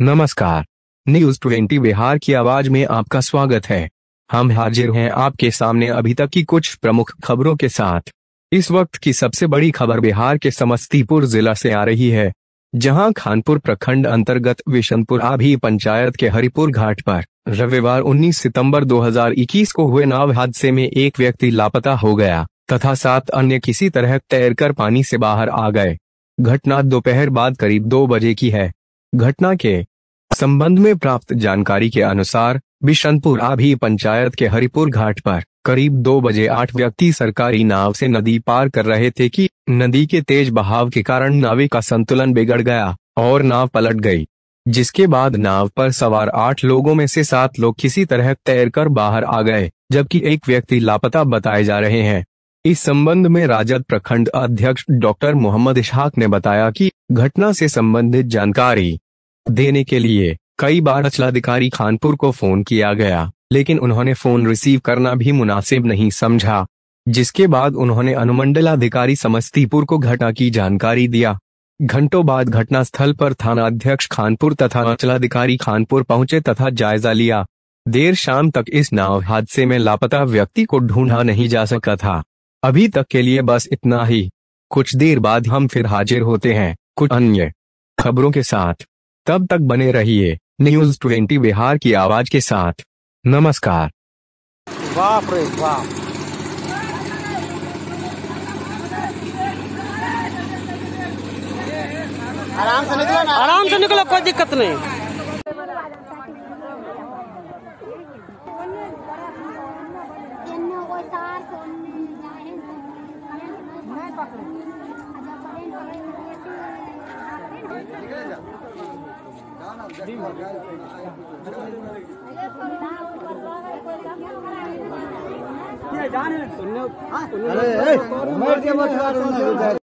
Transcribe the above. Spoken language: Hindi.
नमस्कार। न्यूज़ ट्वेंटी बिहार की आवाज़ में आपका स्वागत है। हम हाजिर हैं आपके सामने अभी तक की कुछ प्रमुख खबरों के साथ। इस वक्त की सबसे बड़ी खबर बिहार के समस्तीपुर जिला से आ रही है, जहाँ खानपुर प्रखंड अंतर्गत विशनपुर आभी पंचायत के हरिपुर घाट पर। रविवार 19 सितंबर 2021 को हुए नाव हादसे में एक व्यक्ति लापता हो गया, तथा सात अन्य किसी तरह तैरकर पानी से बाहर आ गए। घटना दोपहर बाद करीब दो बजे की है। घटना के संबंध में प्राप्त जानकारी के अनुसार, बिशनपुर आभी पंचायत के हरिपुर घाट पर करीब दो बजे आठ व्यक्ति सरकारी नाव से नदी पार कर रहे थे कि नदी के तेज बहाव के कारण नावे का संतुलन बिगड़ गया, और नाव पलट गई। जिसके बाद नाव पर सवार आठ लोगों में से सात लोग किसी तरह तैरकर बाहर आ गए, जबकि एक व्यक्ति लापता बताए जा रहे हैं। इस संबंध में राजद प्रखंड अध्यक्ष डॉक्टर मोहम्मद इशहाक ने बताया कि घटना से संबंधित जानकारी देने के लिए कई बार अचलाधिकारी खानपुर को फ़ोन किया गया, लेकिन उन्होंने फ़ोन रिसीव करना भी मुनासिब नहीं समझा, जिसके बाद उन्होंने अनुमंडलाधिकारी समस्तीपुर को घटना की जानकारी दिया। घंटों बाद घटना स्थल पर थाना अध्यक्ष खानपुर तथा अंचलाधिकारी खानपुर पहुँचे तथा जायजा लिया। देर शाम तक इस नाव हादसे में लापता व्यक्ति को ढूंढा नहीं जा सका था। अभी तक के लिए बस इतना ही। कुछ देर बाद हम फिर हाजिर होते हैं। कुछ अन्य खबरों के साथ। तब तक बने रहिए न्यूज़ ट्वेंटी बिहार की आवाज़ के साथ। नमस्कार। बाप रे बाप। आराम से निकलो ना। आराम से निकलो कोई दिक्कत नहीं। जाने सुनने अरे मर के मत